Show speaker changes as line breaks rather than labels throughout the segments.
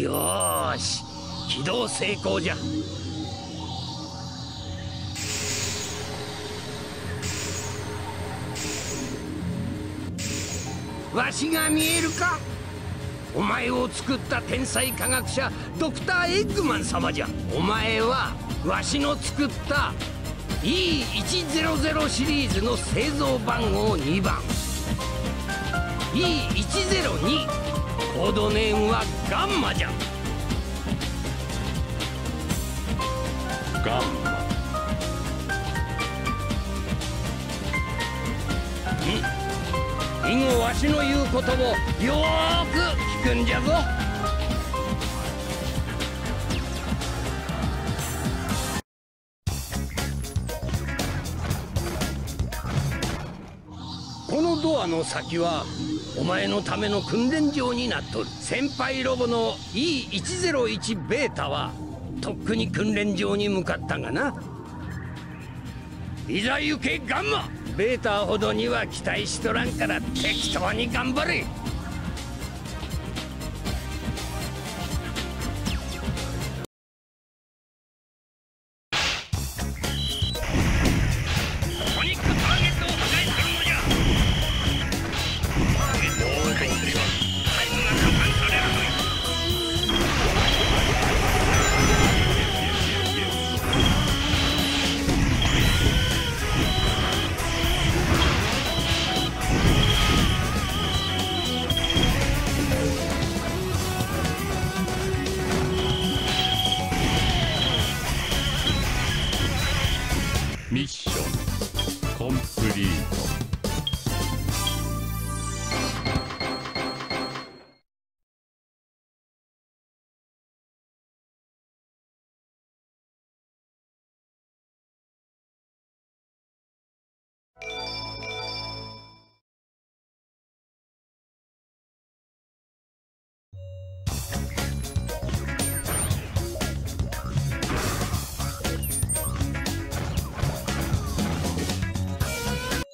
よし。起動成功じゃ。わしが見えるか。お前を作った天才科学者ドクター・エッグマン様じゃ。お前はわしの作った E100 シリーズの製造番号2番。E102 コードネームはガンマじゃ。
ガンマ。
以後わしの言うことをよーく聞くんじゃぞ。このドアの先はお前のための訓練場になっとる。先輩ロボの E101 ベータはとっくに訓練場に向かったがな。いざ行けガンマ。ベータほどには期待しとらんから適当に頑張れ。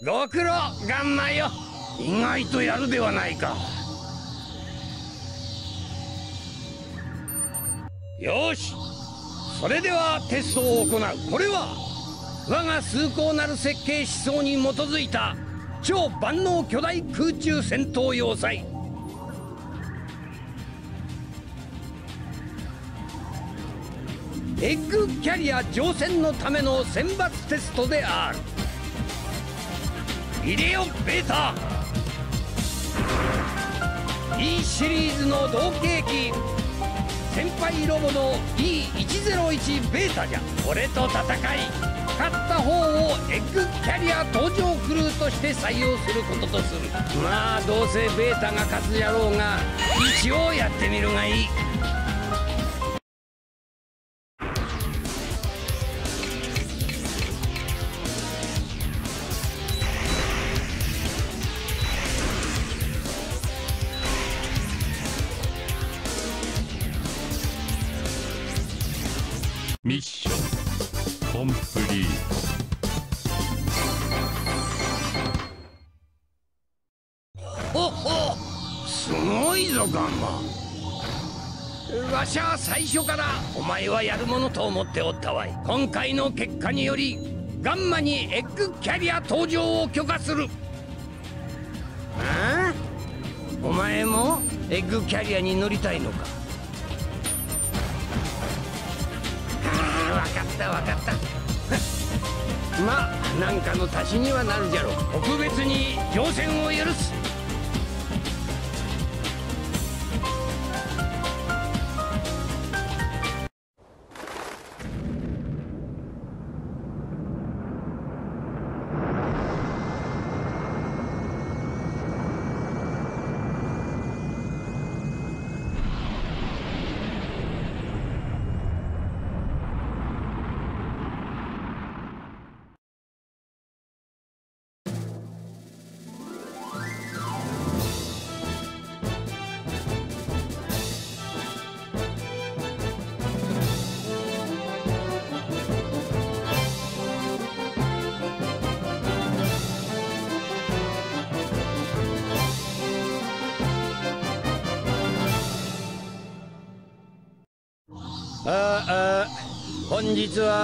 ご苦労ガンマよ。意外とやるではないか。よし。それではテストを行う。これは我が崇高なる設計思想に基づいた超万能巨大空中戦闘要塞。エッグキャリア乗船のための選抜テストである。入れよベータ E シリーズの同型機先輩ロボの E101 ベータじゃ。俺と戦い。勝った方をエッグキャリア登場クルーとして採用することとする。まあどうせベータが勝つじゃろうが一応やってみるがいい。前はやるものと思っておったわい。今回の結果によりガンマにエッグキャリア登場を許可する。ああ？お前もエッグキャリアに乗りたいのか？ああ分かった分かった。まあなんかの足しにはなるじゃろ特別に乗船を許す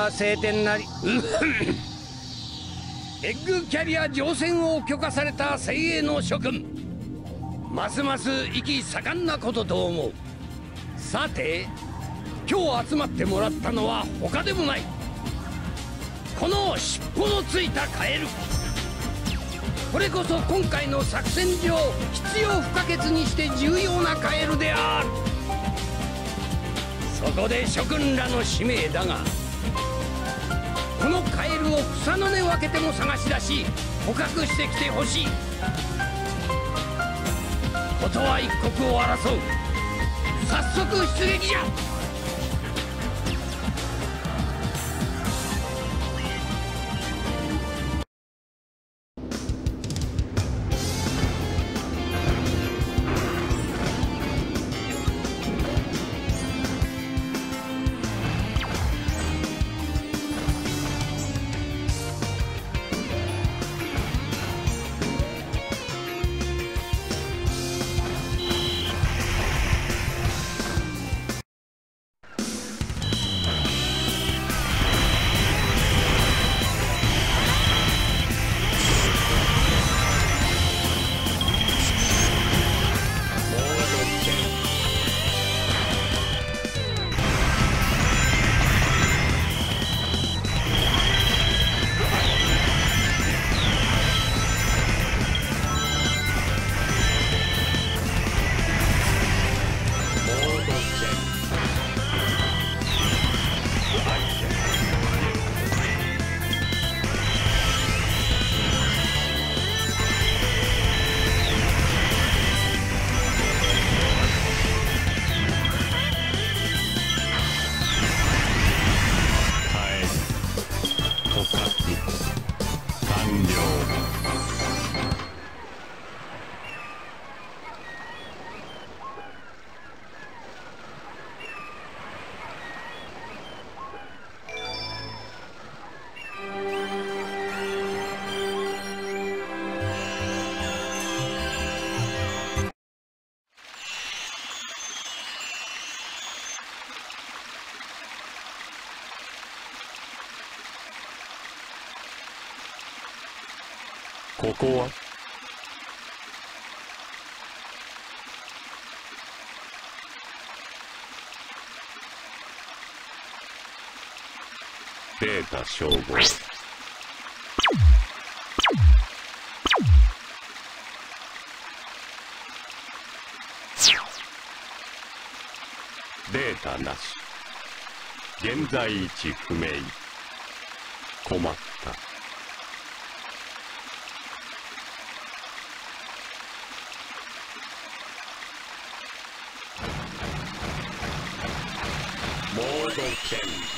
は晴天なり。エッグキャリア乗船を許可された精鋭の諸君。ますます息盛んなことと思う。さて今日集まってもらったのは他でもない。この尻尾のついたカエル。これこそ今回の作戦上必要不可欠にして重要なカエルである。そこで諸君らの使命だがこのカエルを草の根を開けても探し出し捕獲してきてほしい。ことは一刻を争う。早速出撃じゃ！
こは？データ照合。データなし。現在位置不明。困った。
守る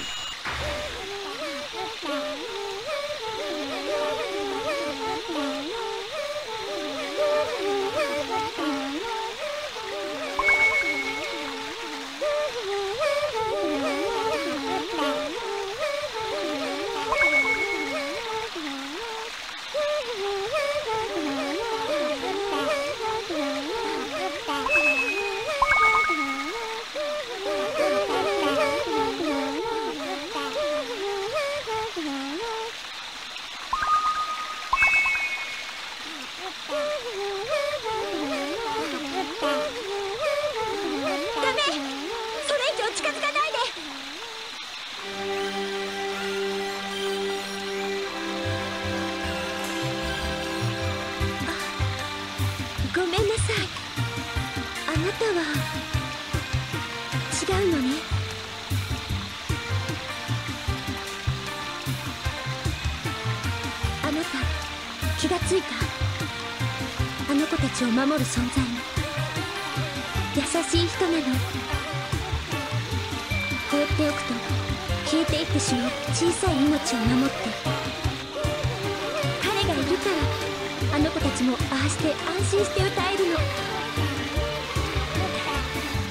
優しい人なの。放っておくと消えていってしまう。小さい命を守って。彼がいるからあの子たちもああして安心して歌えるの。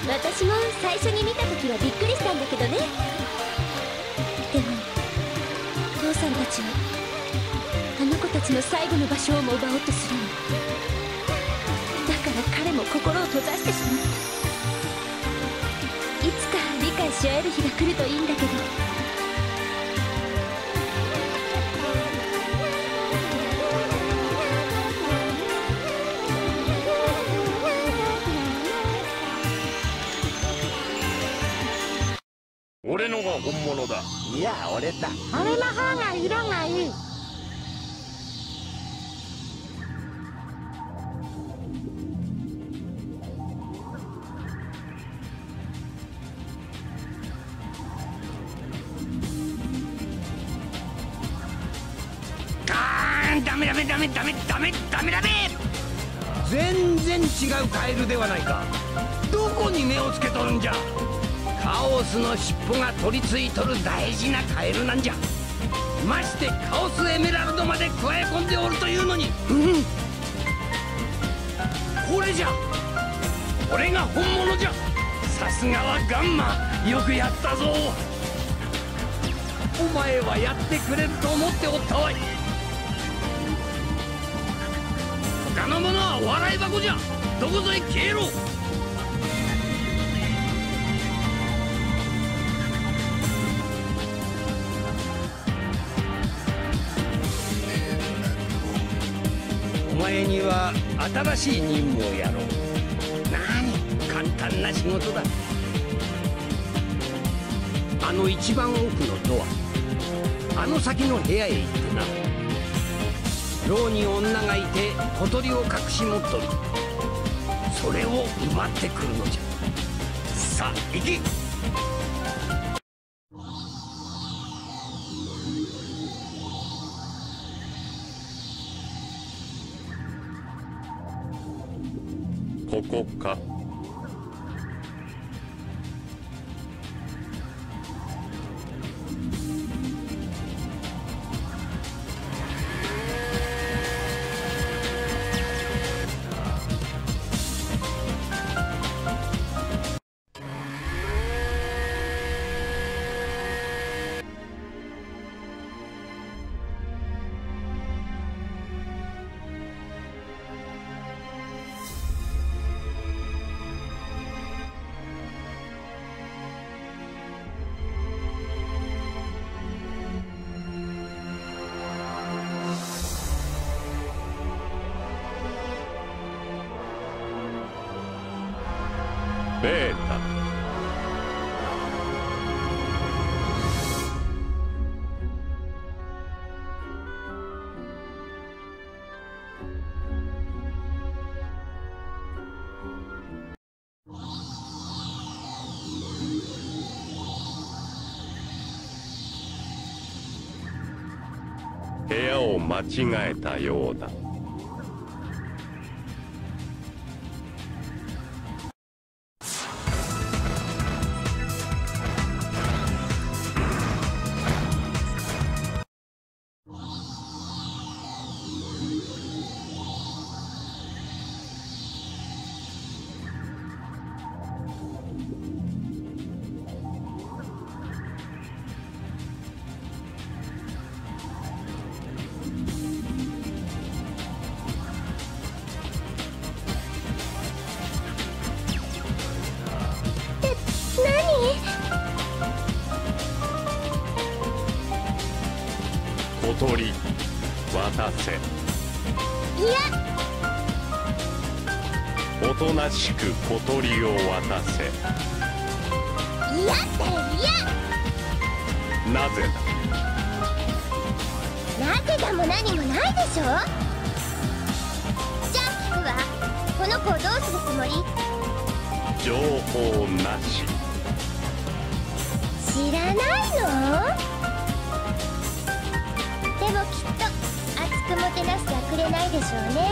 私も最初に見た時はびっくりしたんだけどね。でも父さんたちはあの子たちの最後の場所をも奪おうとするの。心を閉ざしてしまったいつか理解
し合える日が来るといいんだけど。
俺のが本物だ。
いや俺だ
俺の方が色がいい
カエルではないか。どこに目をつけとるんじゃ。カオスの尻尾が取り付いとる大事なカエルなんじゃ。ましてカオスエメラルドまで加え込んでおるというのに。うん。これじゃ。これが本物じゃ。さすがはガンマ。よくやったぞ。お前はやってくれると思っておったわい。他の者は笑い箱じゃどこぞへ消えろ。お前には新しい任務をやろう。何簡単な仕事だ。あの一番奥のドアあの先の部屋へ行ってな。牢に女がいて小鳥を隠し持っとる。それを奪ってくるのじゃ。さあ行
き間違えたようだ。小鳥渡せ。
いや。
おとなしく小鳥を渡せ。
嫌って嫌。
なぜ
なぜだも何もないでしょ。じゃあ聞くわこの子をどうするつもり？
だ情報なし。
知らないの？くれないでしょうね。ね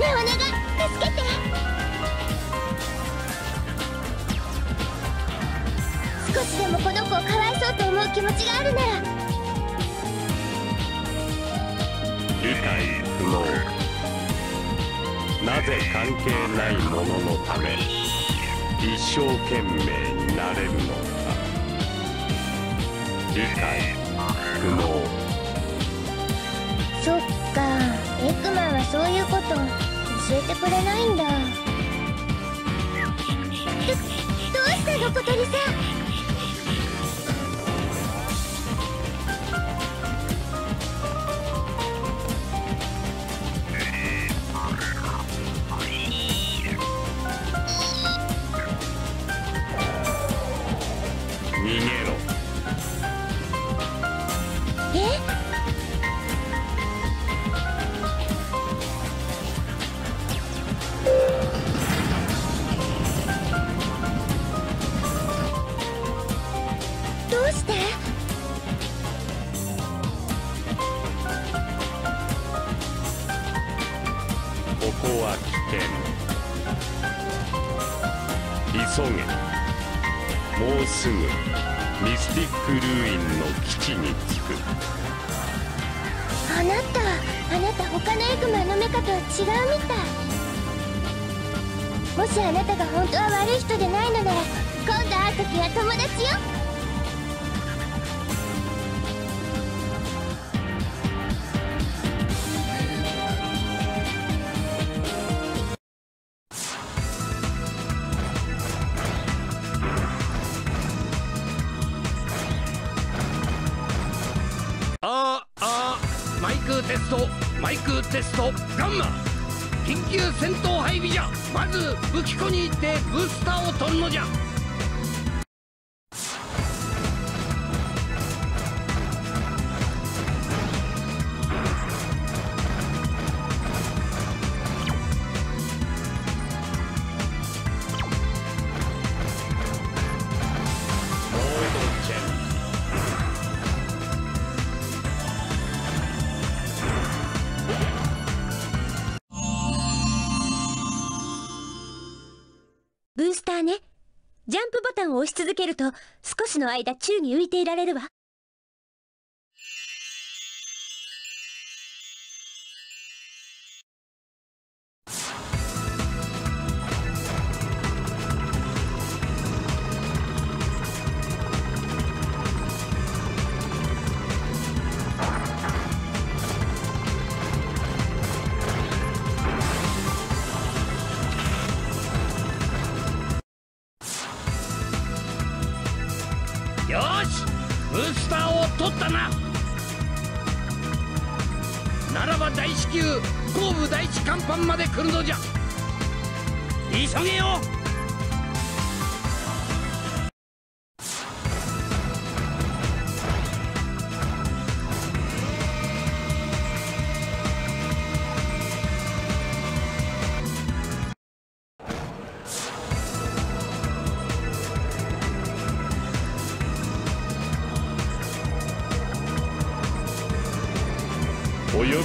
えお願い助けて。少しでもこの子をかわいそうと思う気持ちがあるなら。
理解不能。なぜ関係ないもののため一生懸命になれるのか。理解不能。
そういうこと教えてくれないんだ。どどうことにさ
トマイクテストガンマ緊急戦闘配備じゃまず武器庫に行ってブースターを取るのじゃ
けると少しの間宙に浮いていられるわ。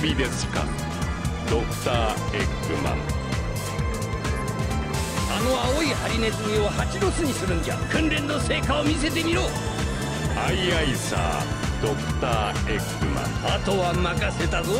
びですか？ドクター・エッグマン。
あの青いハリネズミを蜂の巣にするんじゃ。訓練の成果を見せてみろ。
アイアイサードクター・エッグマン。
あとは任せたぞ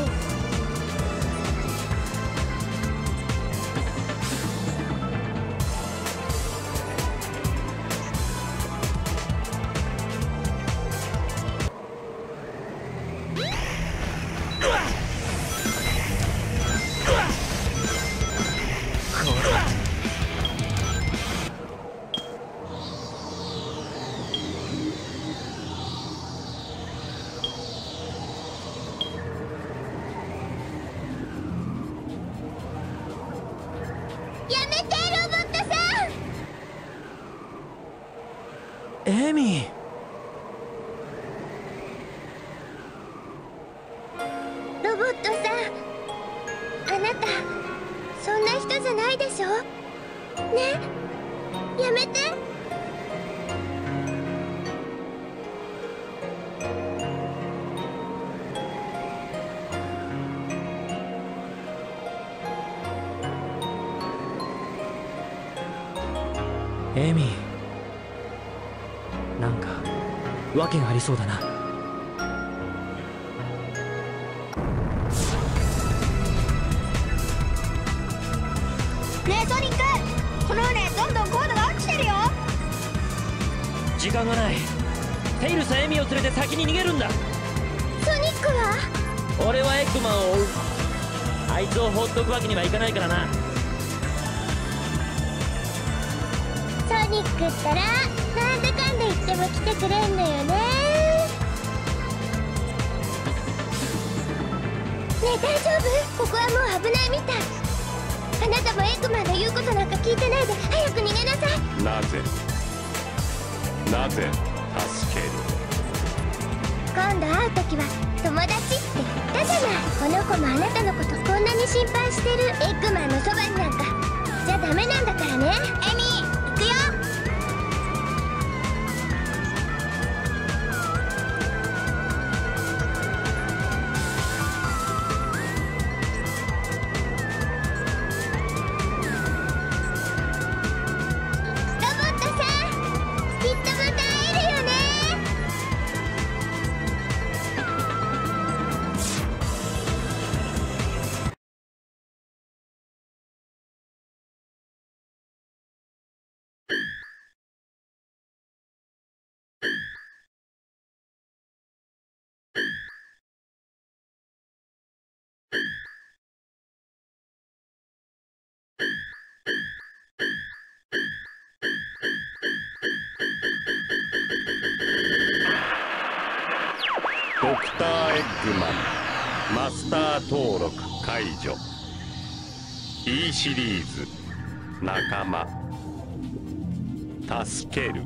なたそんな人じゃないでしょ？ね？やめて。
エミなんか訳がありそうだな。先に逃げるんだ。
ソニックは？
俺はエッグマンを追う。あいつを放っとくわけにはいかないからな。
ソニニックったらなんだかんだ言っても来てくれんのよね。ねえ大丈夫？ここはもう危ないみたい。あなたもエッグマンの言うことなんか聞いてないで早く逃げなさい。
なぜ？なぜ？
度会う時は友達って言ったじゃない。この子もあなたのことこんなに心配してる。エッグマンのそばになんか。じゃダメなんだからね。
マスター登録解除。E シリーズ。仲間。助ける。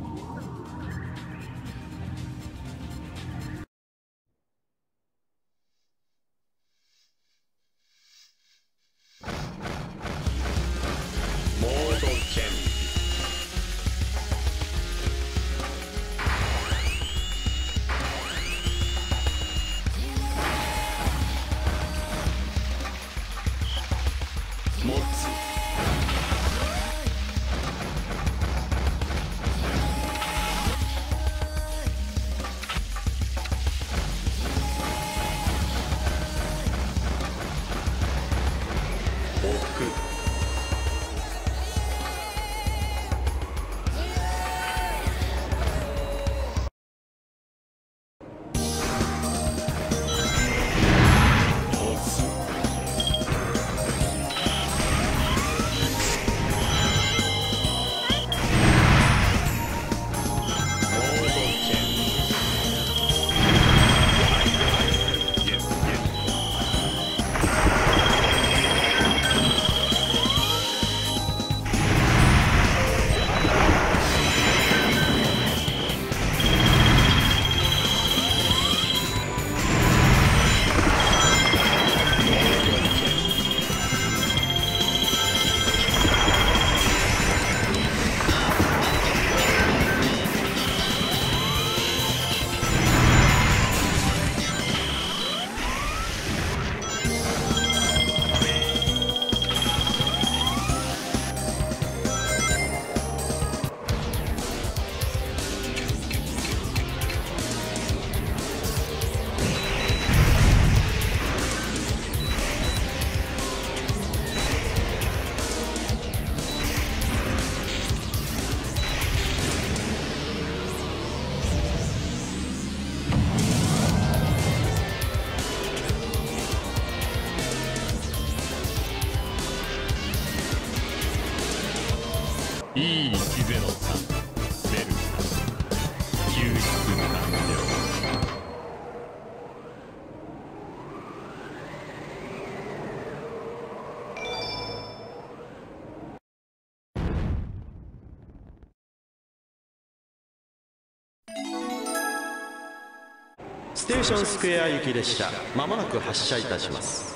ス
テーションスクエア行き列車まもなく発車いたします。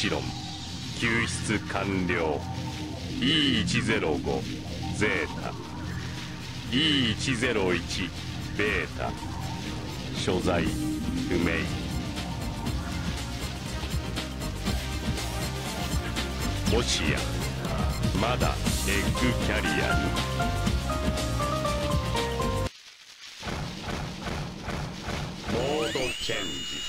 シロン救出完了。E105 ゼータ。E101 ベータ。所在不明。もしや。まだエッグキャリアに。モードチェンジ。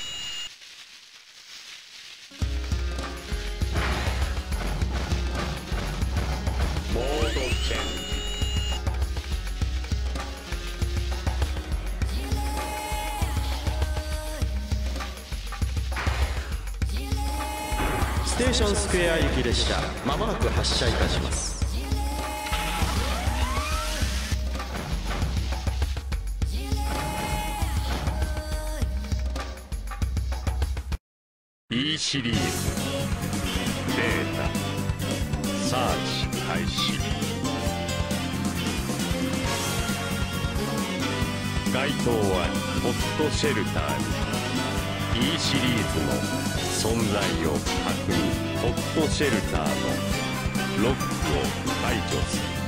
エア行き列車まもなく発車いたします「
E シリーズ」「データ」「サーチ開始」該当はホットシェルターに。E シリーズの存在を確認。ホットシェルターのロックを解除する。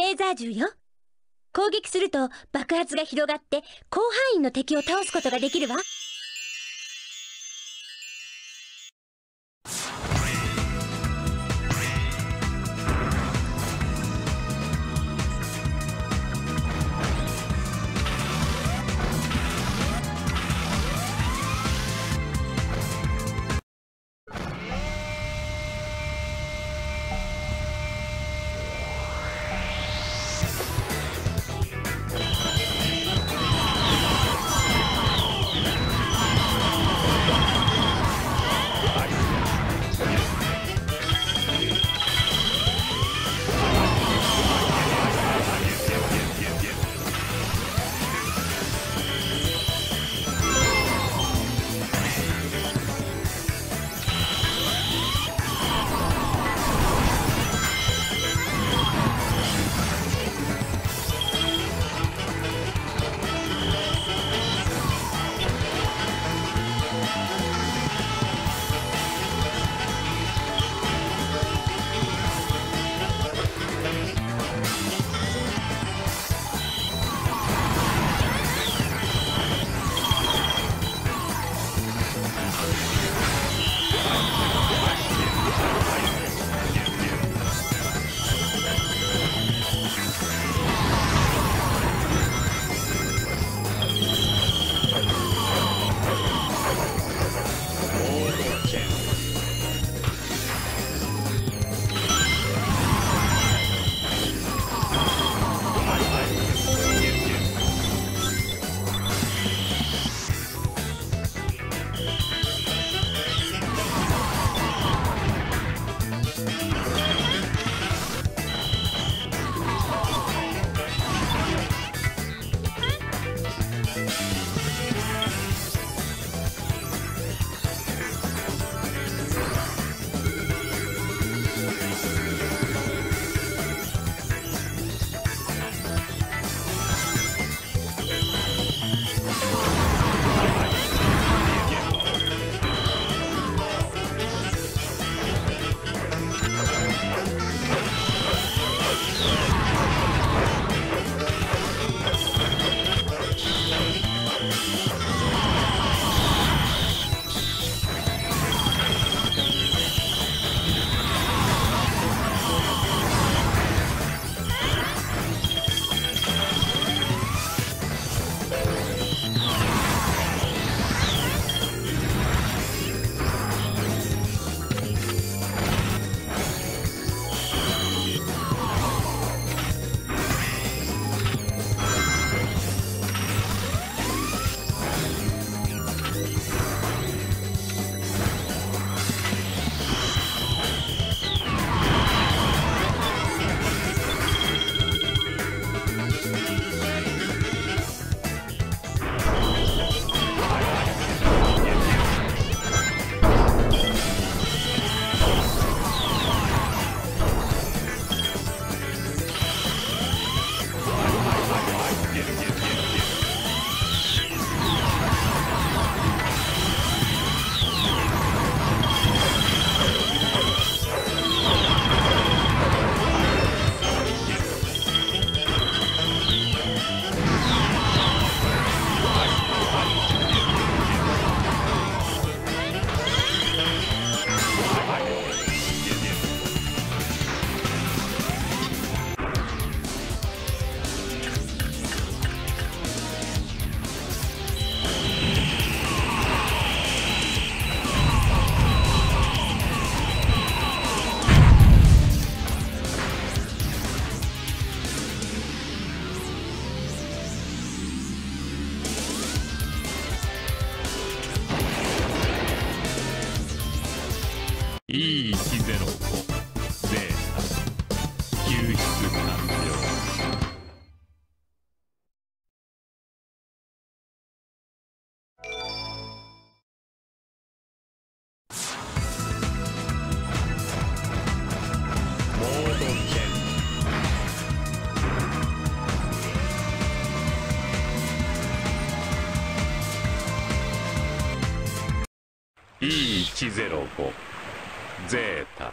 レーザー銃よ。攻撃すると爆発が広がって広範囲の敵を倒すことができるわ。
105ゼータ。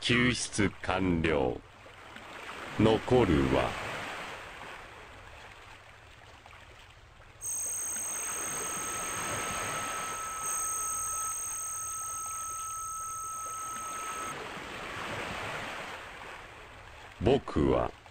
救出完了。残るは。僕は。